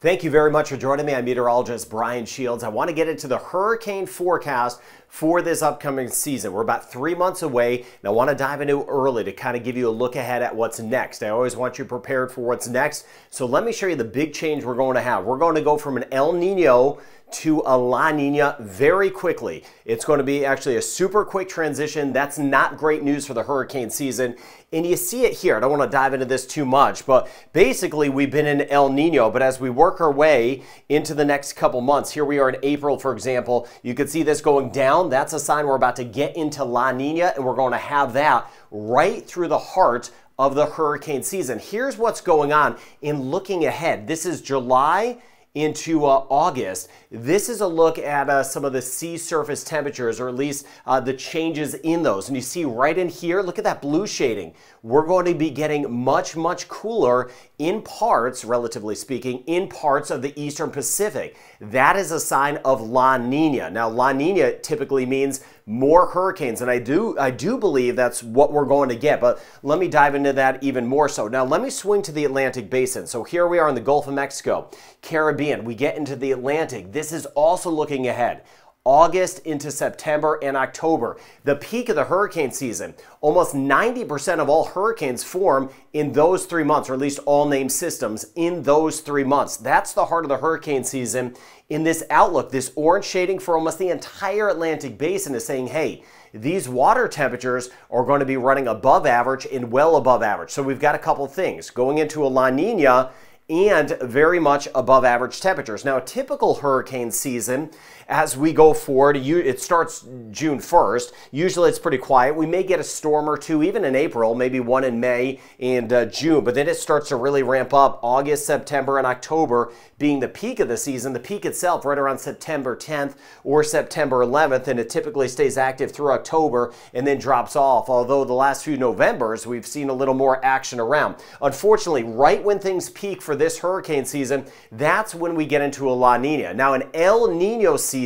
Thank you very much for joining me. I'm meteorologist Brian Shields. I want to get into the hurricane forecast for this upcoming season. We're about three months away, and I want to dive into early to kind of give you a look ahead at what's next. I always want you prepared for what's next. So let me show you the big change we're going to have. We're going to go from an El Nino to a La Nina very quickly. It's going to be actually a super quick transition. That's not great news for the hurricane season. And you see it here. I don't want to dive into this too much, but basically we've been in El Nino, but as we work our way into the next couple months, here we are in April, for example, you can see this going down. That's a sign we're about to get into La Nina, and we're going to have that right through the heart of the hurricane season. Here's what's going on in looking ahead. This is July into uh, August. This is a look at uh, some of the sea surface temperatures, or at least uh, the changes in those. And you see right in here, look at that blue shading. We're going to be getting much, much cooler in parts, relatively speaking, in parts of the Eastern Pacific. That is a sign of La Nina. Now, La Nina typically means more hurricanes, and I do I do believe that's what we're going to get. But let me dive into that even more so. Now, let me swing to the Atlantic Basin. So here we are in the Gulf of Mexico, Caribbean. We get into the Atlantic. This is also looking ahead. August into September and October, the peak of the hurricane season. Almost 90% of all hurricanes form in those three months, or at least all named systems in those three months. That's the heart of the hurricane season. In this outlook, this orange shading for almost the entire Atlantic basin is saying, hey, these water temperatures are going to be running above average and well above average. So we've got a couple things. Going into a La Nina, and very much above average temperatures. Now, a typical hurricane season, as we go forward, it starts June 1st. Usually it's pretty quiet. We may get a storm or two, even in April, maybe one in May and uh, June, but then it starts to really ramp up August, September, and October being the peak of the season. The peak itself right around September 10th or September 11th, and it typically stays active through October and then drops off. Although the last few Novembers, we've seen a little more action around. Unfortunately, right when things peak for this hurricane season, that's when we get into a La Nina. Now, an El Nino season,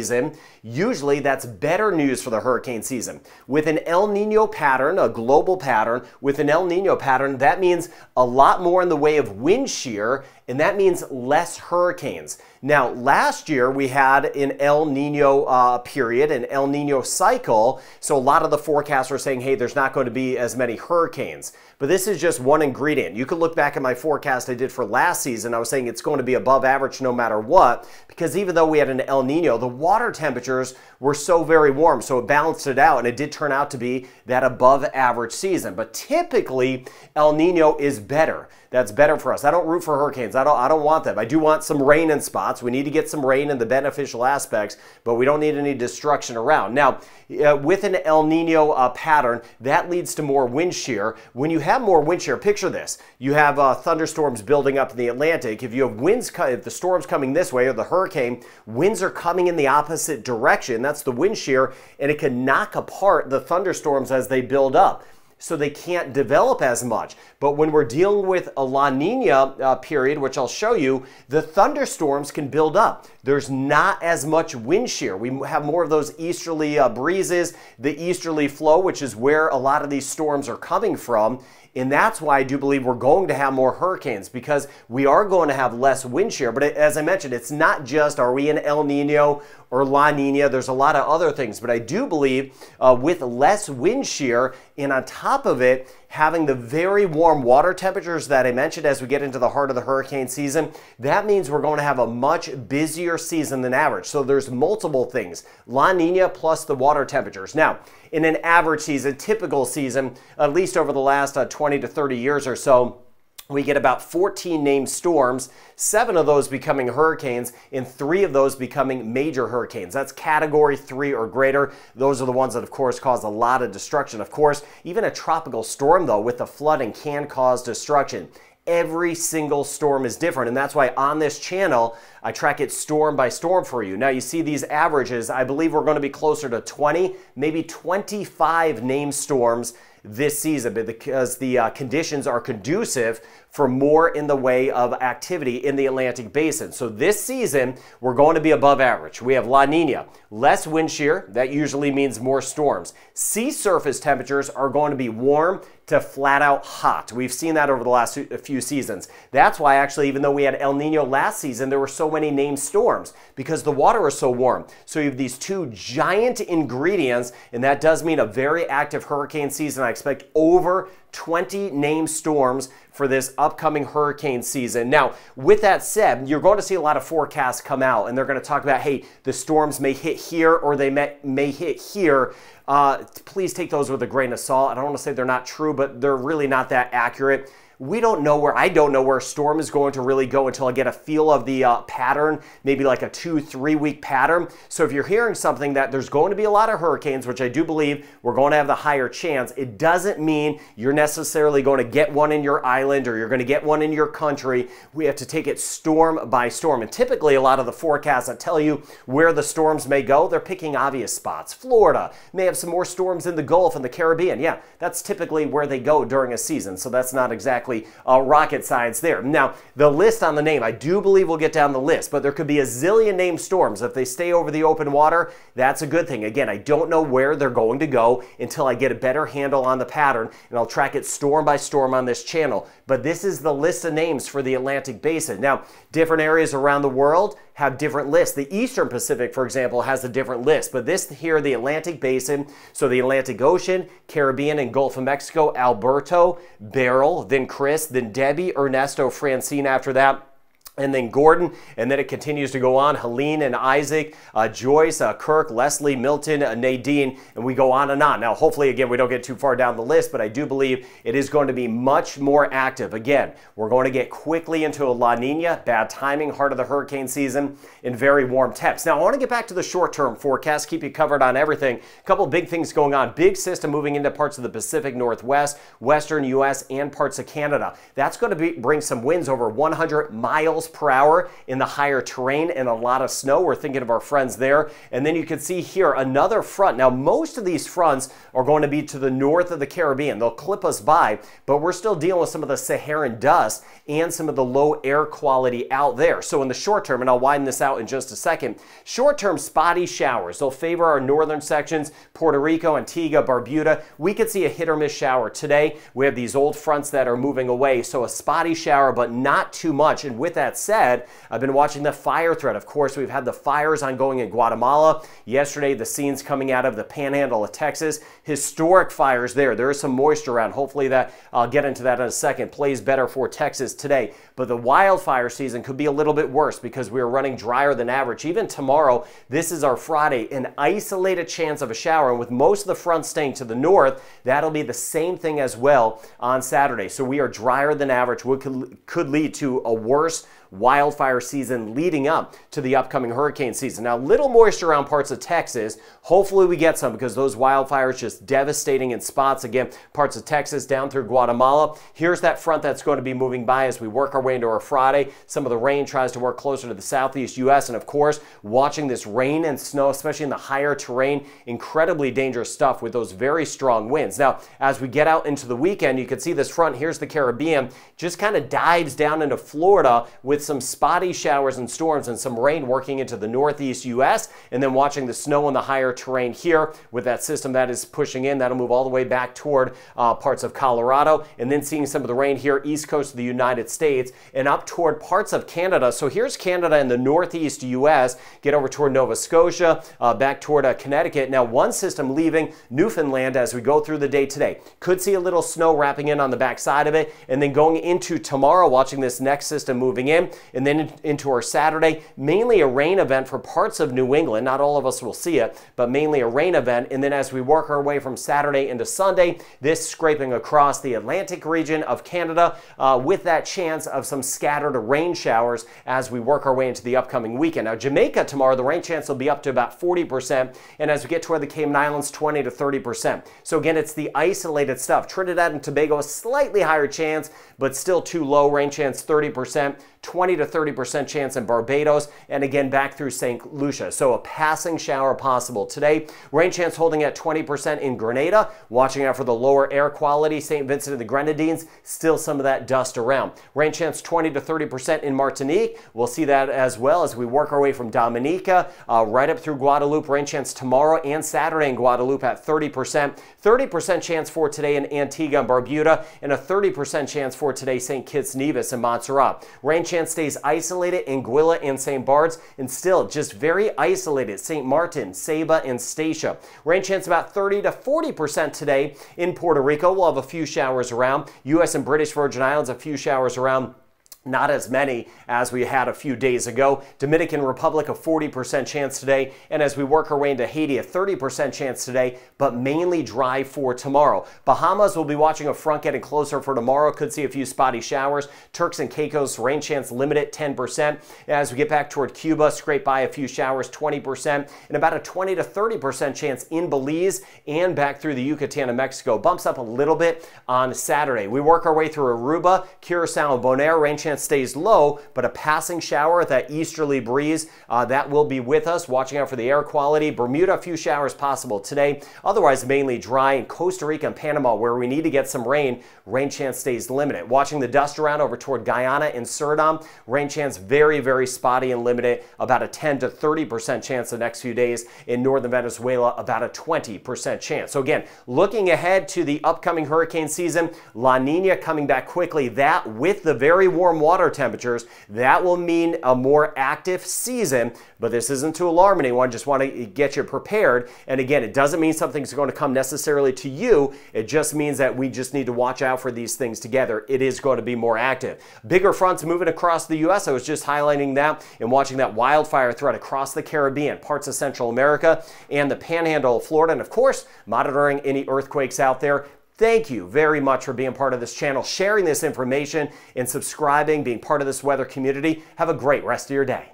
usually that's better news for the hurricane season. With an El Nino pattern, a global pattern, with an El Nino pattern, that means a lot more in the way of wind shear and that means less hurricanes. Now, last year we had an El Nino uh, period, an El Nino cycle, so a lot of the forecasts are saying, hey, there's not going to be as many hurricanes. But this is just one ingredient. You could look back at my forecast I did for last season. I was saying it's going to be above average no matter what, because even though we had an El Nino, the water temperatures were so very warm, so it balanced it out, and it did turn out to be that above average season. But typically, El Nino is better. That's better for us. I don't root for hurricanes. I don't, I don't want them. I do want some rain in spots. We need to get some rain in the beneficial aspects, but we don't need any destruction around. Now, uh, with an El Nino uh, pattern, that leads to more wind shear. When you have more wind shear, picture this. You have uh, thunderstorms building up in the Atlantic. If you have winds, if the storm's coming this way or the hurricane, winds are coming in the opposite direction. That's the wind shear, and it can knock apart the thunderstorms as they build up so they can't develop as much. But when we're dealing with a La Nina uh, period, which I'll show you, the thunderstorms can build up. There's not as much wind shear. We have more of those easterly uh, breezes, the easterly flow, which is where a lot of these storms are coming from. And that's why I do believe we're going to have more hurricanes because we are going to have less wind shear. But as I mentioned, it's not just are we in El Nino or La Nina. There's a lot of other things. But I do believe uh, with less wind shear and on top of it, having the very warm water temperatures that I mentioned as we get into the heart of the hurricane season, that means we're going to have a much busier season than average. So there's multiple things. La Nina plus the water temperatures. Now, in an average season, typical season, at least over the last uh, 20 to 30 years or so, we get about 14 named storms, seven of those becoming hurricanes, and three of those becoming major hurricanes. That's category three or greater. Those are the ones that, of course, cause a lot of destruction. Of course, even a tropical storm, though, with the flooding can cause destruction. Every single storm is different, and that's why on this channel, I track it storm by storm for you. Now, you see these averages. I believe we're going to be closer to 20, maybe 25 named storms this season because the uh, conditions are conducive for more in the way of activity in the Atlantic basin. So this season, we're going to be above average. We have La Nina, less wind shear. That usually means more storms. Sea surface temperatures are going to be warm to flat out hot. We've seen that over the last few seasons. That's why actually, even though we had El Nino last season, there were so many named storms because the water is so warm. So you have these two giant ingredients, and that does mean a very active hurricane season. I expect over 20 named storms for this upcoming hurricane season. Now, with that said, you're going to see a lot of forecasts come out and they're going to talk about, hey, the storms may hit here or they may, may hit here. Uh, please take those with a grain of salt. I don't want to say they're not true, but they're really not that accurate we don't know where, I don't know where a storm is going to really go until I get a feel of the uh, pattern, maybe like a two, three week pattern. So if you're hearing something that there's going to be a lot of hurricanes, which I do believe we're going to have the higher chance, it doesn't mean you're necessarily going to get one in your island or you're going to get one in your country. We have to take it storm by storm. And typically, a lot of the forecasts that tell you where the storms may go, they're picking obvious spots. Florida may have some more storms in the Gulf and the Caribbean. Yeah, that's typically where they go during a season. So that's not exactly exactly uh, rocket science there. Now, the list on the name, I do believe we'll get down the list, but there could be a zillion named storms. If they stay over the open water, that's a good thing. Again, I don't know where they're going to go until I get a better handle on the pattern, and I'll track it storm by storm on this channel. But this is the list of names for the Atlantic Basin. Now, different areas around the world have different lists. The Eastern Pacific, for example, has a different list, but this here, the Atlantic Basin, so the Atlantic Ocean, Caribbean, and Gulf of Mexico, Alberto, Beryl, then Chris, then Debbie, Ernesto, Francine after that and then Gordon, and then it continues to go on. Helene and Isaac, uh, Joyce, uh, Kirk, Leslie, Milton, uh, Nadine, and we go on and on. Now, hopefully, again, we don't get too far down the list, but I do believe it is going to be much more active. Again, we're going to get quickly into a La Nina, bad timing, heart of the hurricane season, in very warm temps. Now, I want to get back to the short term forecast, keep you covered on everything. A couple big things going on. Big system moving into parts of the Pacific Northwest, Western U.S., and parts of Canada. That's going to be, bring some winds over 100 miles miles per hour in the higher terrain and a lot of snow. We're thinking of our friends there. And then you can see here another front. Now, most of these fronts are going to be to the north of the Caribbean. They'll clip us by, but we're still dealing with some of the Saharan dust and some of the low air quality out there. So in the short term, and I'll widen this out in just a second, short term spotty showers. They'll favor our northern sections, Puerto Rico, Antigua, Barbuda. We could see a hit or miss shower today. We have these old fronts that are moving away. So a spotty shower, but not too much. And with that that said, I've been watching the fire threat. Of course, we've had the fires ongoing in Guatemala. Yesterday, the scenes coming out of the panhandle of Texas. Historic fires there. There is some moisture around. Hopefully, that I'll get into that in a second. Plays better for Texas today. But the wildfire season could be a little bit worse because we are running drier than average. Even tomorrow, this is our Friday, an isolated chance of a shower. And with most of the front staying to the north, that'll be the same thing as well on Saturday. So we are drier than average, which could, could lead to a worse wildfire season leading up to the upcoming hurricane season. Now, little moisture around parts of Texas. Hopefully, we get some because those wildfires just devastating in spots. Again, parts of Texas down through Guatemala. Here's that front that's going to be moving by as we work our way into our Friday. Some of the rain tries to work closer to the southeast U.S. And of course, watching this rain and snow, especially in the higher terrain, incredibly dangerous stuff with those very strong winds. Now, as we get out into the weekend, you can see this front. Here's the Caribbean, just kind of dives down into Florida with with some spotty showers and storms and some rain working into the northeast U.S. and then watching the snow in the higher terrain here with that system that is pushing in. That'll move all the way back toward uh, parts of Colorado and then seeing some of the rain here east coast of the United States and up toward parts of Canada. So here's Canada in the northeast U.S. Get over toward Nova Scotia, uh, back toward uh, Connecticut. Now one system leaving Newfoundland as we go through the day today. Could see a little snow wrapping in on the back side of it and then going into tomorrow watching this next system moving in and then into our Saturday, mainly a rain event for parts of New England. Not all of us will see it, but mainly a rain event. And then as we work our way from Saturday into Sunday, this scraping across the Atlantic region of Canada uh, with that chance of some scattered rain showers as we work our way into the upcoming weekend. Now, Jamaica tomorrow, the rain chance will be up to about 40%. And as we get toward the Cayman Islands, 20 to 30%. So again, it's the isolated stuff. Trinidad and Tobago, a slightly higher chance, but still too low. Rain chance 30%. 20 to 30% chance in Barbados, and again back through St. Lucia. So a passing shower possible today. Rain chance holding at 20% in Grenada. Watching out for the lower air quality. St. Vincent and the Grenadines, still some of that dust around. Rain chance 20 to 30% in Martinique. We'll see that as well as we work our way from Dominica uh, right up through Guadeloupe. Rain chance tomorrow and Saturday in Guadeloupe at 30%. 30% chance for today in Antigua and Barbuda, and a 30% chance for today St. Kitts, Nevis, and Montserrat. Rain chance stays isolated in Anguilla and St. Bart's, and still just very isolated. St. Martin, Saba, and Statia. Rain chance about 30 to 40% today in Puerto Rico. We'll have a few showers around. U.S. and British Virgin Islands, a few showers around. Not as many as we had a few days ago. Dominican Republic, a 40% chance today. And as we work our way into Haiti, a 30% chance today, but mainly dry for tomorrow. Bahamas will be watching a front getting closer for tomorrow. Could see a few spotty showers. Turks and Caicos, rain chance limited 10%. As we get back toward Cuba, scrape by a few showers, 20%. And about a 20 to 30% chance in Belize and back through the Yucatan of Mexico. Bumps up a little bit on Saturday. We work our way through Aruba, Curacao, and Bonaire. Rain chance chance stays low, but a passing shower, at that easterly breeze, uh, that will be with us. Watching out for the air quality. Bermuda, a few showers possible today. Otherwise, mainly dry in Costa Rica and Panama, where we need to get some rain. Rain chance stays limited. Watching the dust around over toward Guyana and Suriname. Rain chance very, very spotty and limited. About a 10 to 30% chance the next few days. In northern Venezuela, about a 20% chance. So again, looking ahead to the upcoming hurricane season, La Nina coming back quickly. That with the very warm water temperatures, that will mean a more active season. But this isn't to alarm anyone, just want to get you prepared. And again, it doesn't mean something's going to come necessarily to you. It just means that we just need to watch out for these things together. It is going to be more active. Bigger fronts moving across the U.S. I was just highlighting that and watching that wildfire threat across the Caribbean, parts of Central America, and the panhandle of Florida. And of course, monitoring any earthquakes out there. Thank you very much for being part of this channel, sharing this information, and subscribing, being part of this weather community. Have a great rest of your day.